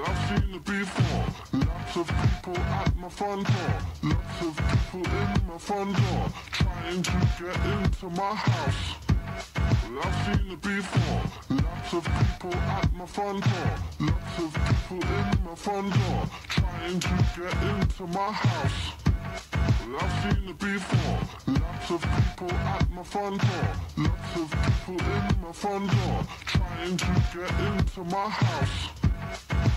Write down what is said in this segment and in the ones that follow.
I've seen it before. Lots of people at my front door. Lots of people in my front door. Trying to get into my house. I've seen it before. Lots of people at my front door. Lots of people in my front door. Trying to get into my house. I've seen it before. Lots of people at my front door. Lots of people in my front door. Trying to get into my house.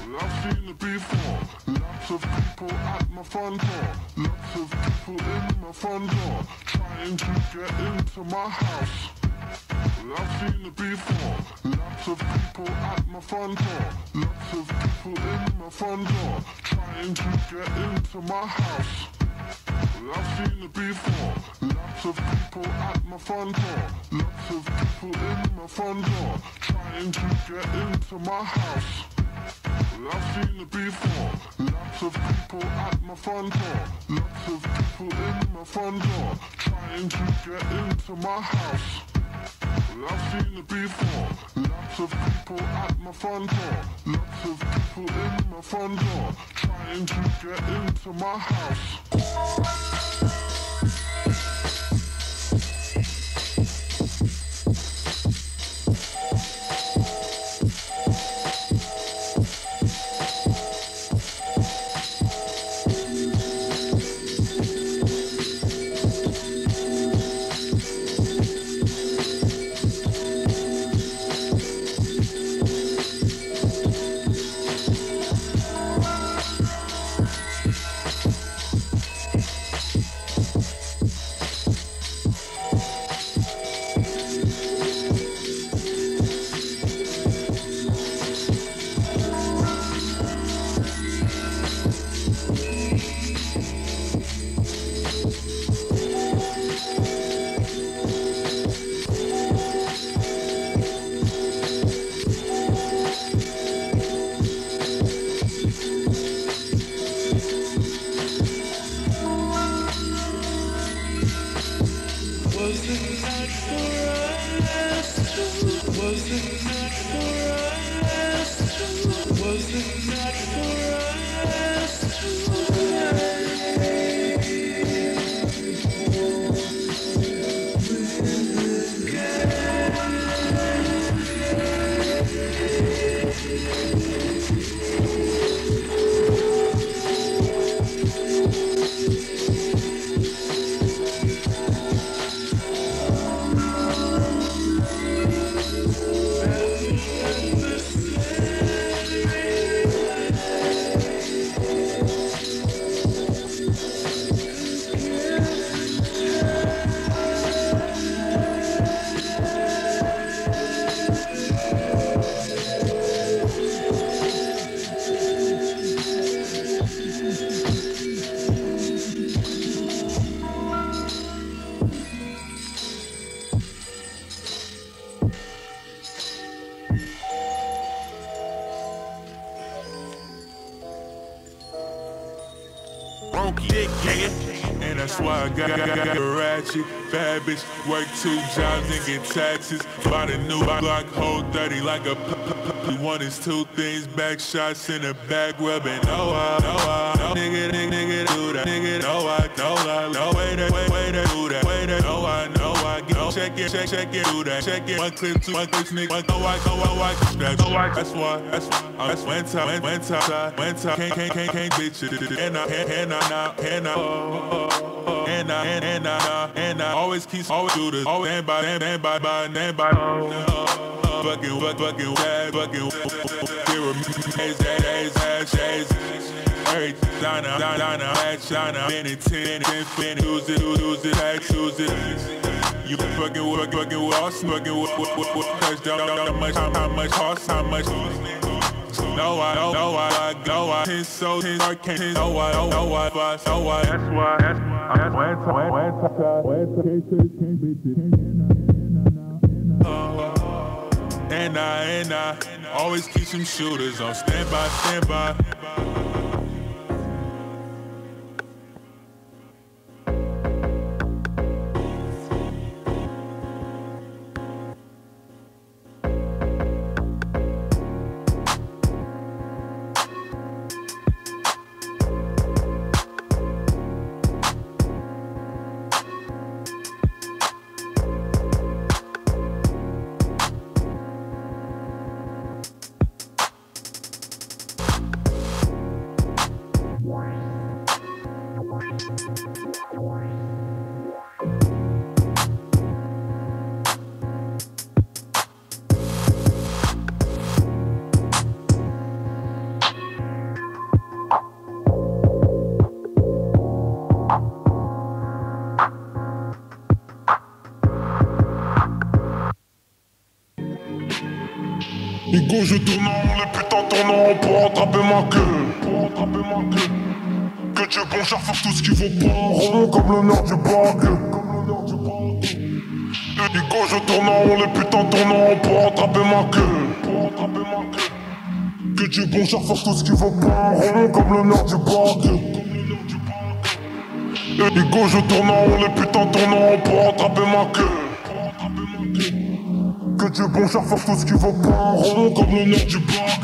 I've seen it before. Lots of people at my front door. Lots of people in my front door. Trying to get into my house. I've seen it before. Lots of people at my front door. Lots of people in my front door. Trying to get into my house. I've seen it before. Lots of people at my front door. Lots of people in my front door. Trying to get into my house. I've seen it before. Lots of people at my front door. Lots of people in my front door. Trying to get into my house. I've seen it before. Lots of people at my front door. Lots of people in my front door. Trying to get into my house. Two jobs and get taxes. Bought a new block, hold 30 like a p- One is two things, back shots in the back rubbing. No, I, no, I, no, nigga, nigga, nigga, do that. Nigga, no, I, no, I, no, way that, way, that, do that. That, no, I, no, I, no, check it, check, check it, do that. Check it, one clip, two, one clip, sneak, one, no, I, no, I, watch, that's, no, I, that's why, that's why, uh, that's when time, when, time, when time, can't, can't, can't, can't, bitch, it, and I, and I, now, and I, oh, oh, oh, and I, and, and I, and I, always keep, always do this, always stand by, stand by, by, stand by, oh, fucking, fuck, fucking, fucking, fucking, give a, ass, ass, ass, ass, Every diner, diner, diner, match, diner, minute, ten, ten, ten, use it, use it, back, use it. You fucking work, fucking lost, fucking work, work, work, work, touchdown, how much, how, how much how much. No, I don't know why I go I ten so ten I can't know why no know why but no why that's why that's why that's when time when time can't beat it and I and I always keep some shooters on standby standby Hugo, je tourne en rond, les putains en pour attraper ma queue. Pour attraper ma queue. Que Dieu bon cher faire tout ce qu'il faut pas rond comme le nord du bac. Hugo, je tourne en rond, les putains en pour attraper ma queue. Pour attraper ma queue. Que Dieu bon cher faire tout ce qu'il faut pas rond comme le nord du bac. Hugo, je tourne en rond, les putains en pour attraper ma queue. Que Dieu bon cher faire tout ce qu'il faut pas rond comme le nord du bac.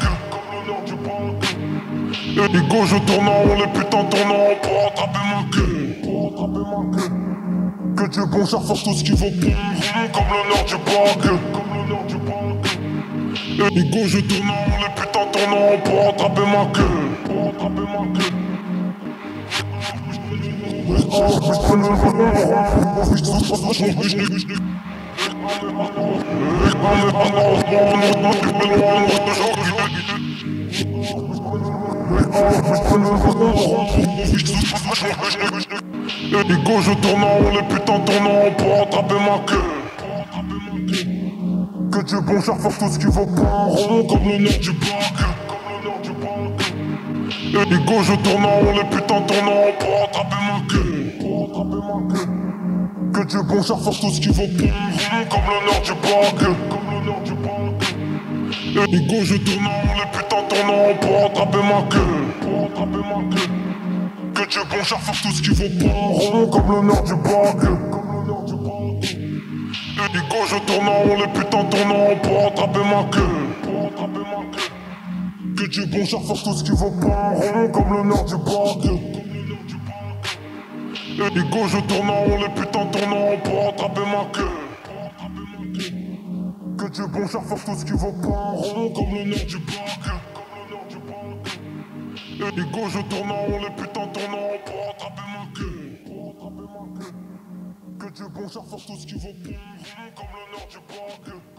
Bac. Hugo, je tourne en rond, les putains tournent en rond pour attraper ma queue. Pour. Que Dieu bon cher faire tout ce qu'il faut pas comme le du bac. Comme le nord du bac. Hugo, je tourne en les putains tournent en rond pour attraper ma ma queue. Hugo, je tourne en rond, les putains rond pour attraper ma queue. Que Dieu bon cher faire tout ce qu'il faut pas rond comme le nord du le nord du. Hugo, je tourne en rond, les putains rond pour attraper ma queue. Que Dieu bon renforce tout ce qui vaut Comme l'honneur du parc Comme l'honneur du parc Et go je tourne en rond, les putains tournant Pour rattraper ma queue Pour ma queue Que Dieu bon renforce tout ce qui vaut pas rond Comme l'honneur du parc Comme l'honneur du parc Et go je tourne en rond, les putains tournant Pour rattraper ma queue Pour ma queue Que Dieu bon renforce tout ce qui vaut pas rond Comme l'honneur du parc Hugo, je tourne en rond, les putains tournent en rond pour attraper ma queue. Que Dieu bon cher faire tout ce qu'il faut pas en rond comme le nord du bac. Hugo, je tourne en rond, les putains tournent en rond pour attraper ma queue. Que Dieu bon cher faire tout ce qu'il faut pas en rond comme le nord du bac.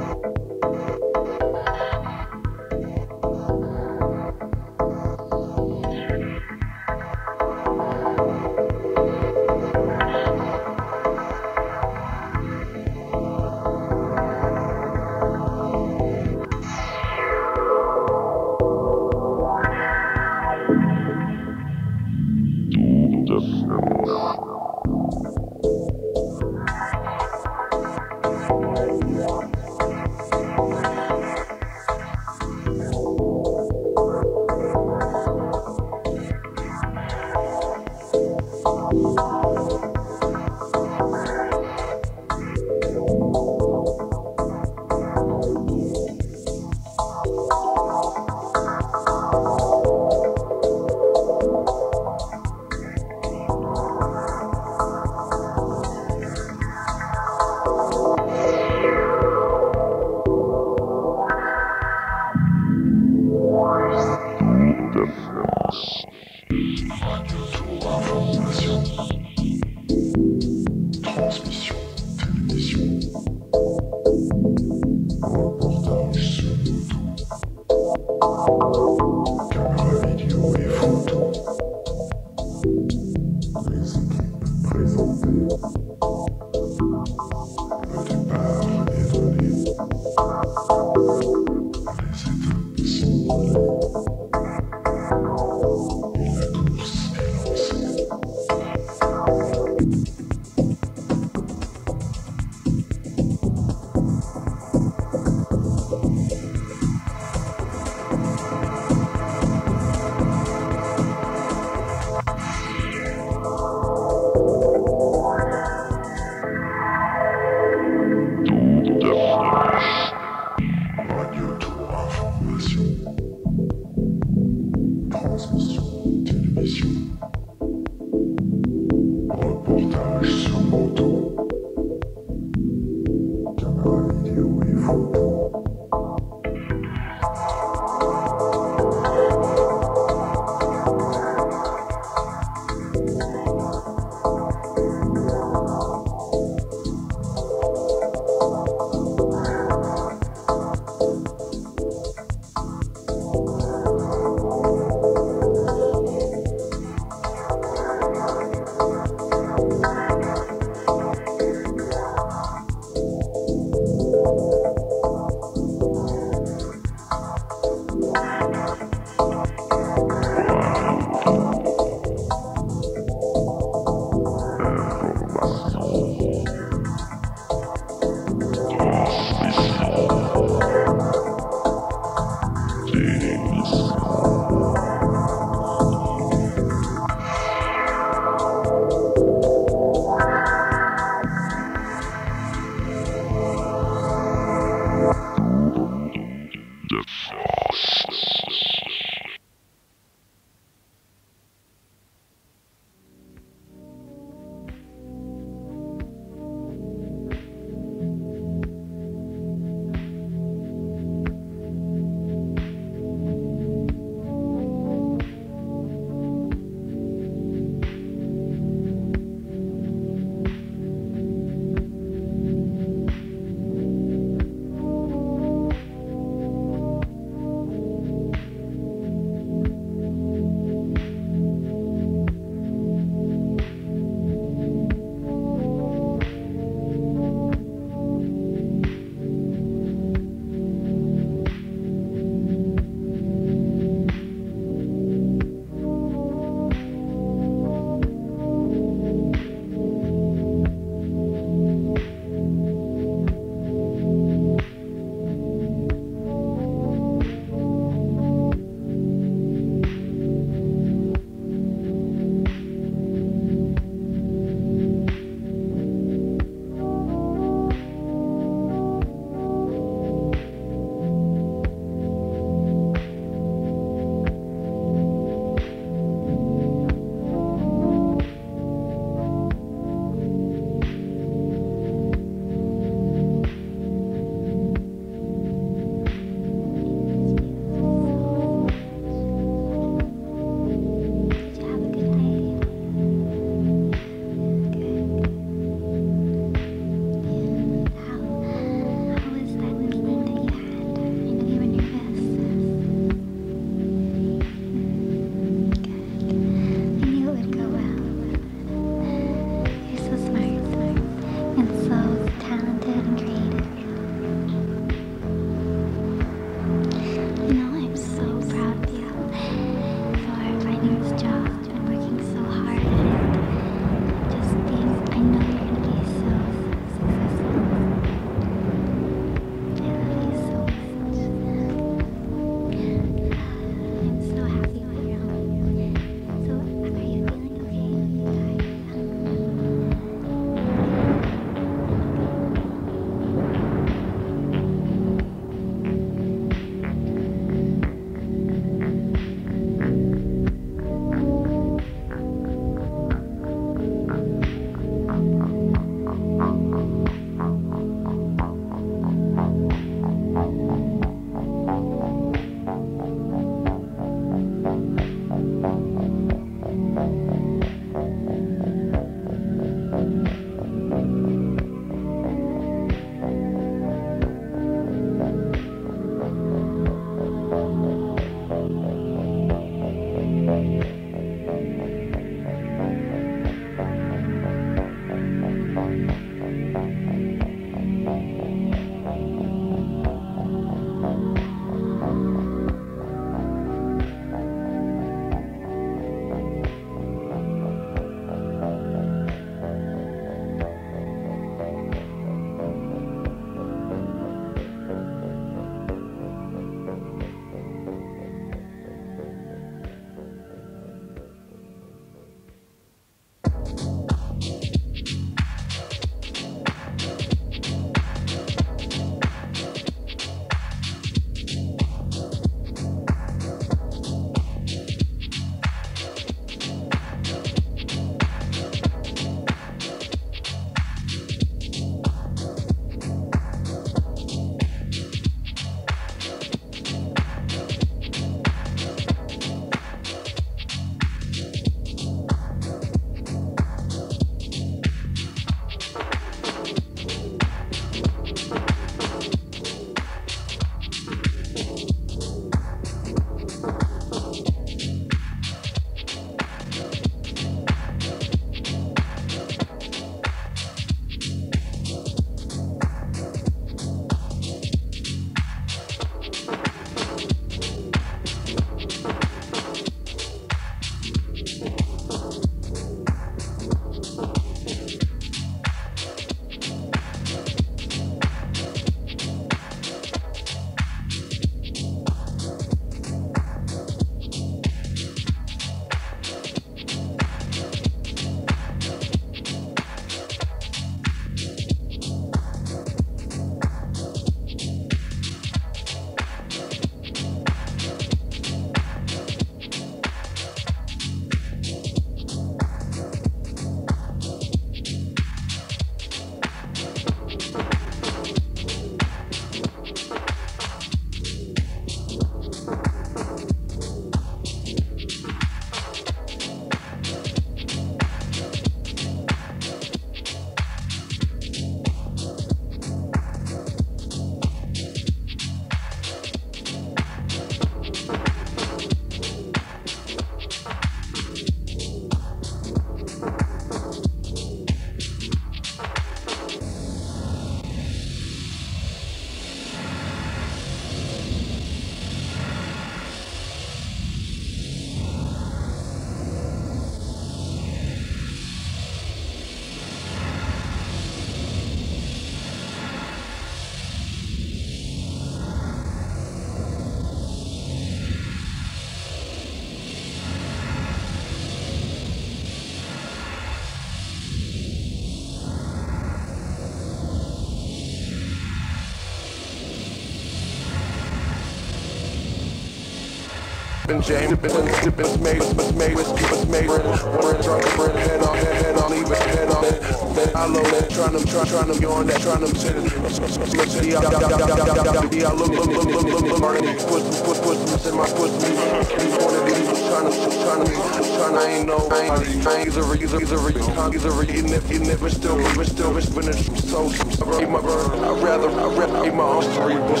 sipping James, sipping, sipping space, but space, whiskey, but space. We're drunk, we're head on, head, head on, even head on it. Then I load it, trying to, trying, trying to go on that, trying to sit it. Let's see, I, I, I, I, I, I, look, look, look, look, look, look, learning. Push, push, push, push in my pussy. You wanna be, trying to, trying to, trying to, I ain't no, I ain't, I ain't, he's a, he's a, he's a, he's a, he's a, even if, even if, still, even still, it's been a so, so, I'd rather, I'd rather, I'd rather, my own story, but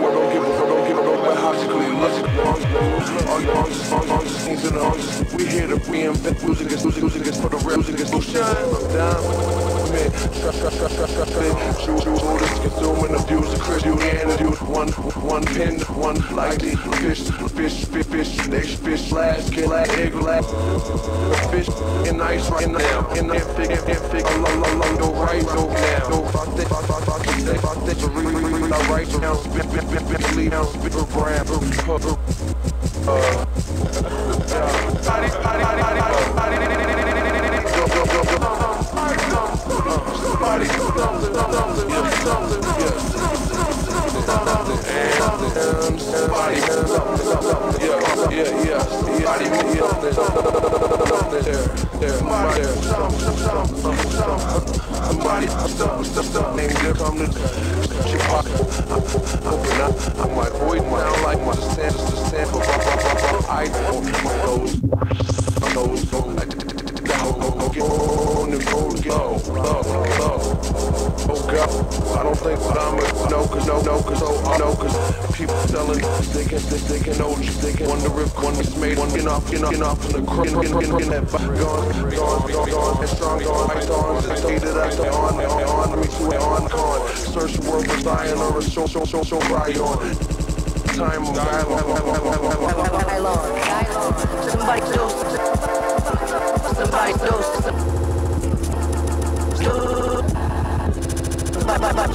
we're gonna give a psychologically logical. We here to reinvent music, music, music, music for the real music, is so shine. I'm down trust. Shoot, orders, consuming, abuse, Chris, you one, one pin, one likely fish, fish, fish, fish, fish, fish, last, kill, egg, last, fish, in ice, right now, in the fig, in fig, la, la, la, go right, go now, go, fuck it, fuck, fuck, fuck fuck re, re, re, right now, spit, spit, spit, spit, spit, spit, spit, spit, spit, spit, Somebody, something, something, something, Somebody, something, something, yeah, yeah, yeah. Somebody, something, something, there, there, somebody, something, something, something. Somebody, something, something, name there come to pocket. Open up, I might void sound like my stand, just stand for I don't know those, those, those, I on the Oh God, I don't think that I'm a no, cause no, no, cause oh, I know, cause people selling, they can know, they can wonder if one is made, one get off, get off, get in the crook, get, get, get that gone, gone, gone, gone, and strong, gone, right on, stated, I on, on, on, search the world for Zion or a show, show, show, show, right on. Time of dialogue. Somebody do, somebody do, Ha ha ha.